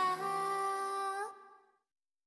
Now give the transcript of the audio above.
fly